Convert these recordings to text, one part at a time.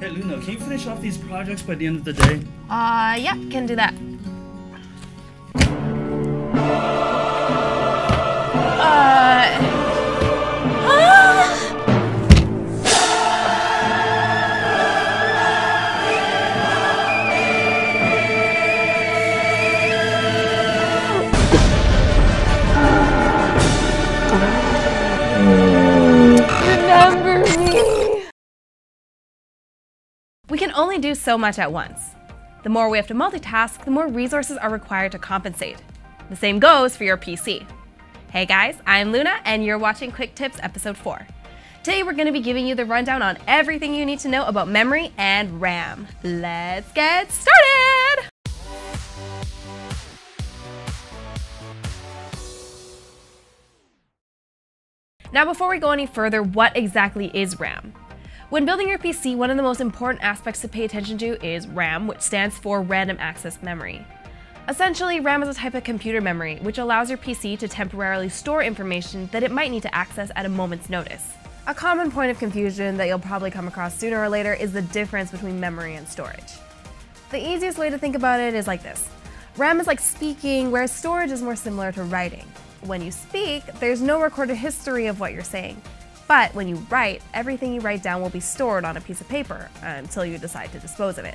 Hey Luna, can you finish off these projects by the end of the day? Uh, yeah, can do that. Only do so much at once. The more we have to multitask, the more resources are required to compensate. The same goes for your PC. Hey guys, I'm Luna and you're watching QuikTIPS Episode 4. Today we're going to be giving you the rundown on everything you need to know about memory and RAM. Let's get started! Now before we go any further, what exactly is RAM? When building your PC, one of the most important aspects to pay attention to is RAM, which stands for Random Access Memory. Essentially, RAM is a type of computer memory which allows your PC to temporarily store information that it might need to access at a moment's notice. A common point of confusion that you'll probably come across sooner or later is the difference between memory and storage. The easiest way to think about it is like this. RAM is like speaking, whereas storage is more similar to writing. When you speak, there's no recorded history of what you're saying. But when you write, everything you write down will be stored on a piece of paper uh, until you decide to dispose of it.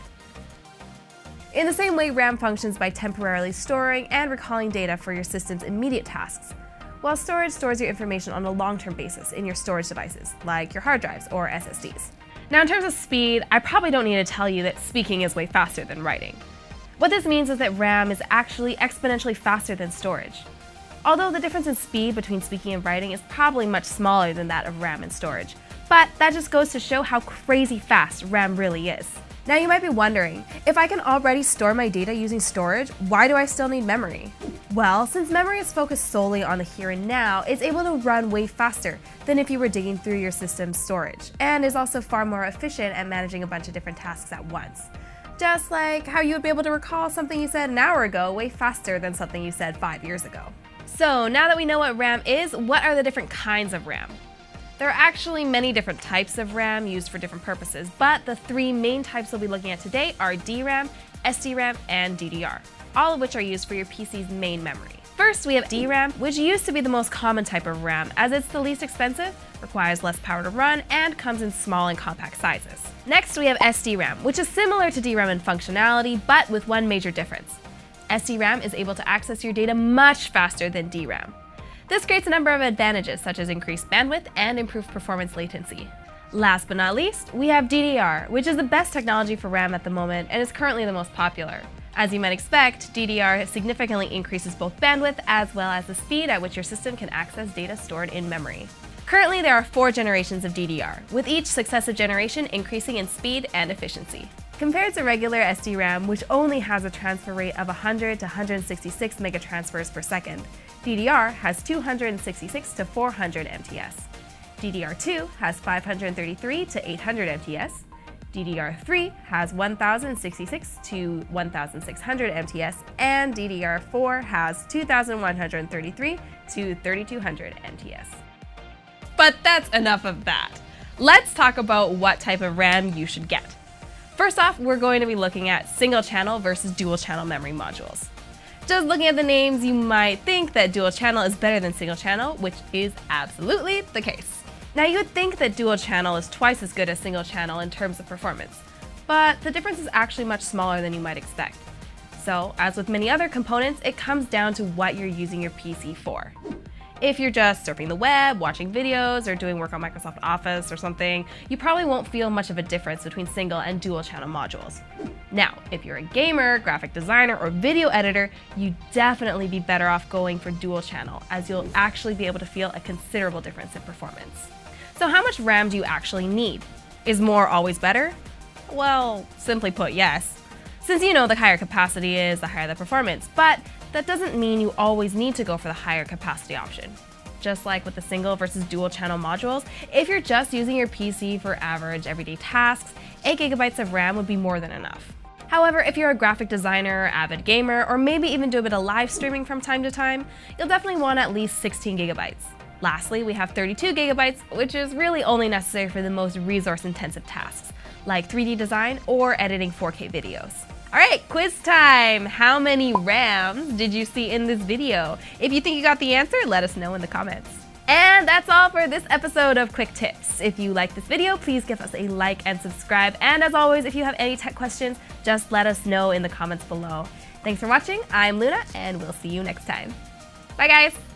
In the same way, RAM functions by temporarily storing and recalling data for your system's immediate tasks, while storage stores your information on a long-term basis in your storage devices, like your hard drives or SSDs. Now in terms of speed, I probably don't need to tell you that speaking is way faster than writing. What this means is that RAM is actually exponentially faster than storage. Although the difference in speed between speaking and writing is probably much smaller than that of RAM and storage. But that just goes to show how crazy fast RAM really is. Now you might be wondering, if I can already store my data using storage, why do I still need memory? Well, since memory is focused solely on the here and now, it's able to run way faster than if you were digging through your system's storage, and is also far more efficient at managing a bunch of different tasks at once. Just like how you would be able to recall something you said an hour ago way faster than something you said five years ago. So now that we know what RAM is, what are the different kinds of RAM? There are actually many different types of RAM used for different purposes, but the three main types we'll be looking at today are DRAM, SDRAM, and DDR, all of which are used for your PC's main memory. First, we have DRAM, which used to be the most common type of RAM as it's the least expensive, requires less power to run, and comes in small and compact sizes. Next, we have SDRAM, which is similar to DRAM in functionality, but with one major difference. SDRAM is able to access your data much faster than DRAM. This creates a number of advantages such as increased bandwidth and improved performance latency. Last but not least, we have DDR, which is the best technology for RAM at the moment and is currently the most popular. As you might expect, DDR significantly increases both bandwidth as well as the speed at which your system can access data stored in memory. Currently, there are four generations of DDR, with each successive generation increasing in speed and efficiency. Compared to regular SDRAM, which only has a transfer rate of 100 to 166 megatransfers per second, DDR has 266 to 400 MTS. DDR2 has 533 to 800 MTS. DDR3 has 1066 to 1600 MTS, and DDR4 has 2133 to 3200 MTS. But that's enough of that. Let's talk about what type of RAM you should get. First off, we're going to be looking at single channel versus dual channel memory modules. Just looking at the names, you might think that dual channel is better than single channel, which is absolutely the case. Now you would think that dual channel is twice as good as single channel in terms of performance, but the difference is actually much smaller than you might expect. So, as with many other components, it comes down to what you're using your PC for. If you're just surfing the web, watching videos, or doing work on Microsoft Office or something, you probably won't feel much of a difference between single and dual channel modules. Now, if you're a gamer, graphic designer, or video editor, you definitely be better off going for dual channel, as you'll actually be able to feel a considerable difference in performance. So how much RAM do you actually need? Is more always better? Well, simply put, yes. Since you know the higher capacity is, the higher the performance, but that doesn't mean you always need to go for the higher capacity option. Just like with the single versus dual channel modules, if you're just using your PC for average everyday tasks, 8 gigabytes of RAM would be more than enough. However, if you're a graphic designer, avid gamer, or maybe even do a bit of live streaming from time to time, you'll definitely want at least 16 gigabytes. Lastly, we have 32 gigabytes, which is really only necessary for the most resource intensive tasks, like 3D design or editing 4K videos. All right, quiz time. How many RAMs did you see in this video? If you think you got the answer, let us know in the comments. And that's all for this episode of QuikTIPS. If you like this video, please give us a like and subscribe. And as always, if you have any tech questions, just let us know in the comments below. Thanks for watching. I'm Luna, and we'll see you next time. Bye, guys.